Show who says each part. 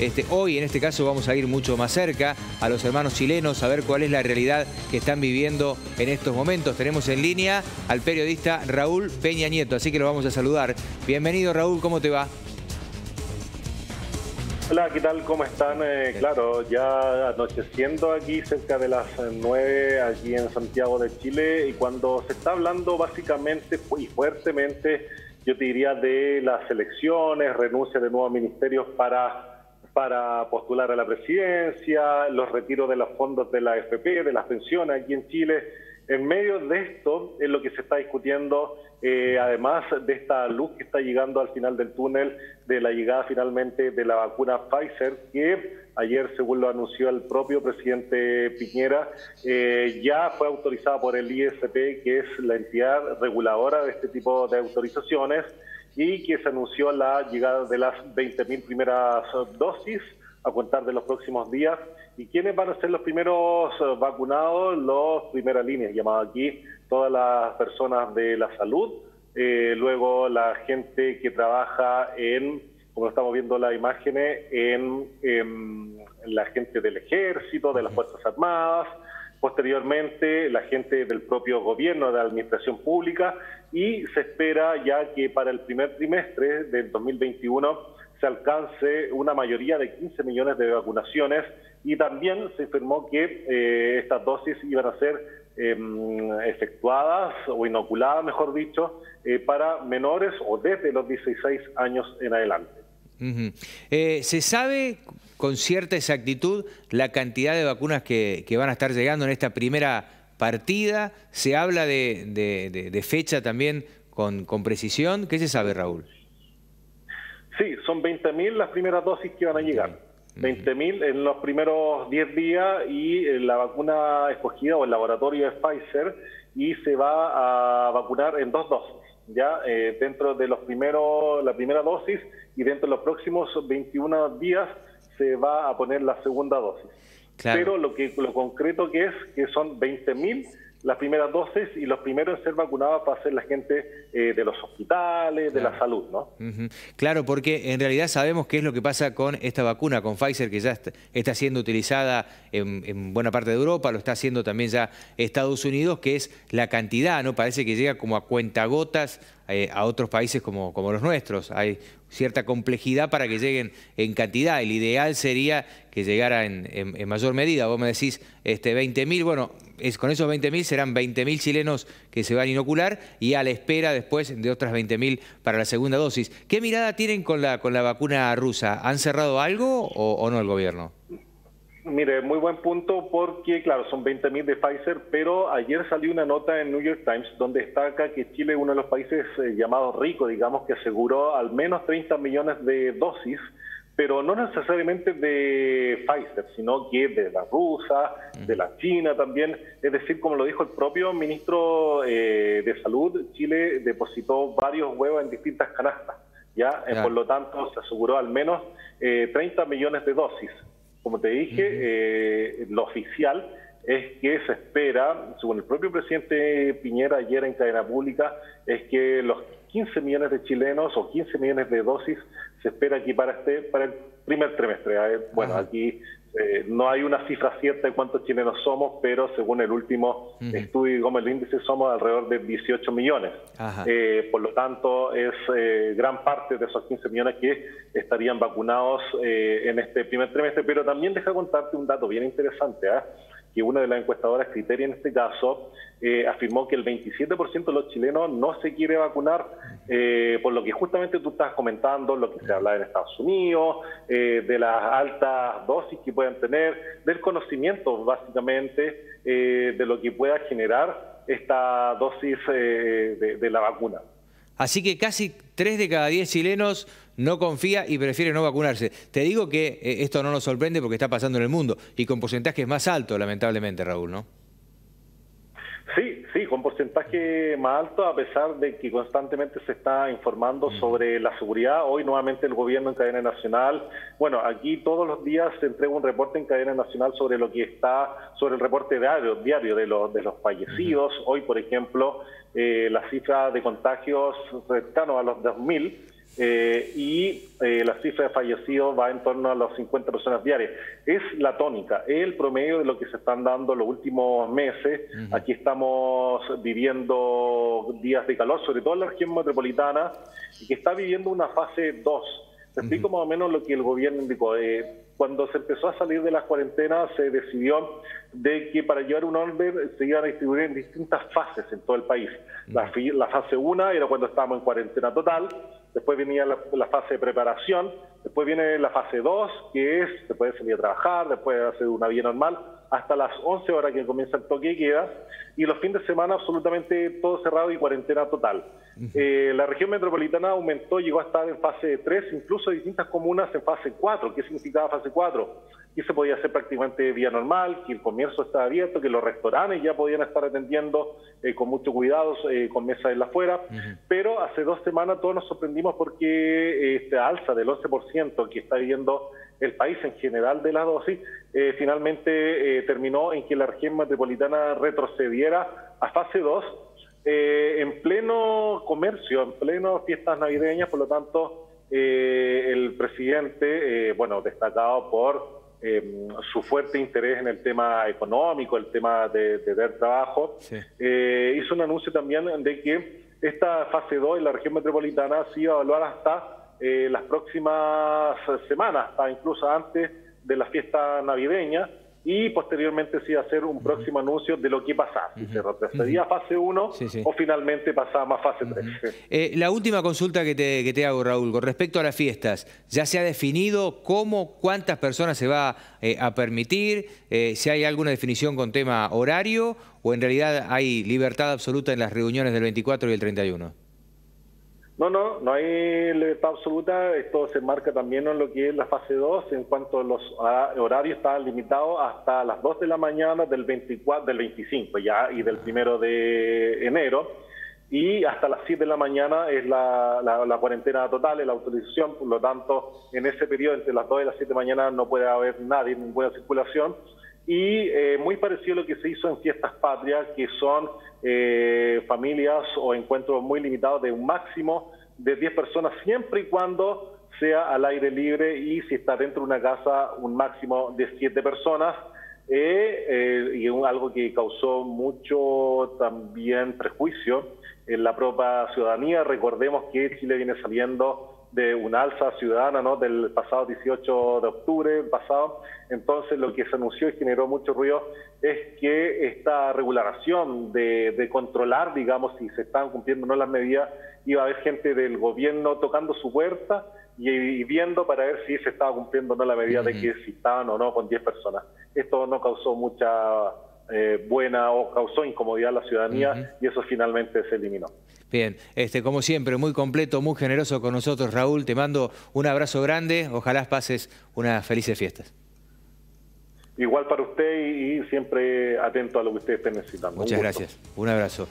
Speaker 1: este, hoy en este caso vamos a ir mucho más cerca a los hermanos chilenos, a ver cuál es la realidad que están viviendo en estos momentos. Tenemos en línea al periodista Raúl Peña Nieto, así que lo vamos a saludar. Bienvenido Raúl, ¿cómo te va?
Speaker 2: Hola, ¿qué tal? ¿Cómo están? Eh, claro, ya anocheciendo aquí cerca de las 9 aquí en Santiago de Chile y cuando se está hablando básicamente y fuertemente, yo te diría, de las elecciones, renuncia de nuevos ministerios para, para postular a la presidencia, los retiros de los fondos de la FP, de las pensiones aquí en Chile. En medio de esto es lo que se está discutiendo eh, además de esta luz que está llegando al final del túnel, de la llegada finalmente de la vacuna Pfizer, que ayer, según lo anunció el propio presidente Piñera, eh, ya fue autorizada por el ISP, que es la entidad reguladora de este tipo de autorizaciones, y que se anunció la llegada de las 20.000 primeras dosis a contar de los próximos días. ¿Y quiénes van a ser los primeros vacunados? Los primeras líneas, llamados aquí todas las personas de la salud, eh, luego la gente que trabaja en, como estamos viendo las imágenes, en, la gente del ejército, de las Fuerzas Armadas, posteriormente la gente del propio gobierno, de la administración pública, y se espera ya que para el primer trimestre del 2021 se alcance una mayoría de 15 millones de vacunaciones y también se informó que eh, estas dosis iban a ser Em, efectuadas o inoculadas, mejor dicho, eh, para menores o desde los 16 años en adelante.
Speaker 1: Eh, ¿Se sabe con cierta exactitud la cantidad de vacunas que, van a estar llegando en esta primera partida? ¿Se habla de, fecha también con, con, precisión? ¿Qué se sabe, Raúl?
Speaker 2: Sí, son 20.000 las primeras dosis que van a llegar. 20.000 en los primeros 10 días y eh, la vacuna escogida o el laboratorio es Pfizer y se va a vacunar en dos dosis, ya eh, dentro de los primeros, la primera dosis y dentro de los próximos 21 días se va a poner la segunda dosis. Pero lo que lo concreto que es que son 20.000 las primeras dosis y los primeros en ser vacunados va a ser la gente eh, de los hospitales, de la salud, ¿no?
Speaker 1: Claro, porque en realidad sabemos qué es lo que pasa con esta vacuna, con Pfizer, que ya está, siendo utilizada en, buena parte de Europa, lo está haciendo también ya Estados Unidos, que es la cantidad, ¿no? Parece que llega como a cuentagotas eh, a otros países como, como los nuestros. Hay cierta complejidad para que lleguen en cantidad. El ideal sería que llegara en, mayor medida. Vos me decís este, 20.000, bueno, es, con esos 20.000 serán 20.000 chilenos que se van a inocular y a la espera después de otras 20.000 para la segunda dosis. ¿Qué mirada tienen con la, con la vacuna rusa? ¿Han cerrado algo o no el gobierno?
Speaker 2: Mire, muy buen punto porque, claro, son 20.000 de Pfizer, pero ayer salió una nota en New York Times donde destaca que Chile es uno de los países eh, llamados ricos, digamos, que aseguró al menos 30 millones de dosis, pero no necesariamente de Pfizer, sino que de la rusa, de la china también. Es decir, como lo dijo el propio ministro eh, de Salud, Chile depositó varios huevos en distintas canastas, ¿ya? Eh, por lo tanto, se aseguró al menos 30 millones de dosis. Como te dije, eh, lo oficial es que se espera, según el propio presidente Piñera ayer en cadena pública, es que los 15 millones de chilenos o 15 millones de dosis se espera aquí para este para el primer trimestre. Bueno, aquí eh, no hay una cifra cierta de cuántos chilenos somos, pero según el último estudio como el índice somos alrededor de 18 millones. Eh, por lo tanto, es eh, gran parte de esos 15 millones que estarían vacunados en este primer trimestre. Pero también deja contarte un dato bien interesante. ¿ah? Que una de las encuestadoras Criteria en este caso eh, afirmó que el 27% de los chilenos no se quiere vacunar, eh, por lo que justamente tú estás comentando, lo que se habla en Estados Unidos, eh, de las altas dosis que pueden tener, del conocimiento básicamente de lo que pueda generar esta dosis de la vacuna.
Speaker 1: Así que casi 3 de cada 10 chilenos no confía y prefiere no vacunarse. Te digo que eh, esto no nos sorprende porque está pasando en el mundo y con porcentajes más altos, lamentablemente, Raúl, ¿no?
Speaker 2: Sí, sí, con porcentaje más alto, a pesar de que constantemente se está informando sobre la seguridad. Hoy nuevamente el gobierno en cadena nacional, bueno, aquí todos los días se entrega un reporte en cadena nacional sobre lo que está, sobre el reporte diario, diario de, los, de los fallecidos. Hoy, por ejemplo, eh, la cifra de contagios cercano a los 2.000 eh, y eh, la cifra de fallecidos va en torno a las 50 personas diarias. Es la tónica, es el promedio de lo que se están dando los últimos meses. Aquí estamos viviendo días de calor, sobre todo en la región metropolitana, y que está viviendo una fase 2. Te explico más o menos lo que el gobierno indicó. Eh, cuando se empezó a salir de las cuarentenas, se decidió de que para llevar un orden se iban a distribuir en distintas fases en todo el país. La, la fase 1 era cuando estábamos en cuarentena total, después venía la, fase de preparación, después viene la fase 2, que es, se puede salir a trabajar, después hacer una vida normal, hasta las 11 horas que comienza el toque y queda, y los fines de semana absolutamente todo cerrado y cuarentena total. Eh, la región metropolitana aumentó, llegó a estar en fase 3, incluso distintas comunas en fase 4. ¿Qué significaba fase 4? Que se podía hacer prácticamente vía normal, que el comercio estaba abierto, que los restaurantes ya podían estar atendiendo eh, con mucho cuidado, eh, con mesas en la afuera, pero hace dos semanas todos nos sorprendimos porque esta alza del 11% que está viviendo el país en general de la dosis, eh, finalmente eh, terminó en que la región metropolitana retrocediera a fase 2 eh, en pleno comercio, en pleno fiestas navideñas, por lo tanto, el presidente, bueno, destacado por su fuerte interés en el tema económico, el tema de, ver trabajo, hizo un anuncio también de que esta fase 2 en la región metropolitana se iba a evaluar hasta eh, las próximas semanas, incluso antes de la fiesta navideña, y posteriormente sí hacer un próximo anuncio de lo que pasa, si se retrocedía fase 1 o finalmente pasaba a fase 3.
Speaker 1: Eh, la última consulta que te, que te, hago, Raúl, con respecto a las fiestas, ¿ya se ha definido cómo, cuántas personas se va eh, a permitir? si hay alguna definición con tema horario o en realidad hay libertad absoluta en las reuniones del 24 y el 31?
Speaker 2: No, no, no hay libertad absoluta. Esto se marca también en lo que es la fase 2, en cuanto a los horarios están limitados hasta las 2 de la mañana del 24, del 25 ya y del primero de enero. Y hasta las 7 de la mañana es la, la, cuarentena total, la autorización. Por lo tanto, en ese periodo, entre las 2 y las 7 de la mañana, no puede haber nadie, ninguna circulación y eh, muy parecido a lo que se hizo en fiestas patrias, que son eh, familias o encuentros muy limitados de un máximo de 10 personas, siempre y cuando sea al aire libre y si está dentro de una casa un máximo de 7 personas. Eh, y algo que causó mucho también prejuicio en la propia ciudadanía. Recordemos que Chile viene saliendo de un alza ciudadana ¿no? del pasado 18 de octubre pasado. Entonces lo que se anunció y generó mucho ruido es que esta regulación de, de controlar, digamos, si se están cumpliendo o no las medidas, iba a haber gente del gobierno tocando su puerta y, viendo para ver si se estaba cumpliendo o no la medida de que si estaban o no con 10 personas. Esto no causó mucha eh, buena o causó incomodidad a la ciudadanía y eso finalmente se eliminó.
Speaker 1: Bien, este, como siempre, muy completo, muy generoso con nosotros, Raúl. Te mando un abrazo grande. Ojalá pases unas felices fiestas.
Speaker 2: Igual para usted y, siempre atento a lo que usted esté necesitando.
Speaker 1: Muchas gracias. Un abrazo.